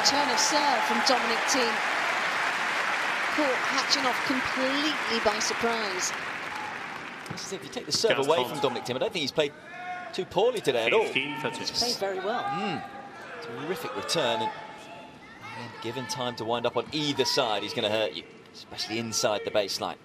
return of serve from Dominic Thiem. Caught Khachanov completely by surprise. If you take the serve away from Dominic Thiem, I don't think he's played too poorly today at all. He's played very well. Mm. Terrific return. And given time to wind up on either side, he's going to hurt you, especially inside the baseline.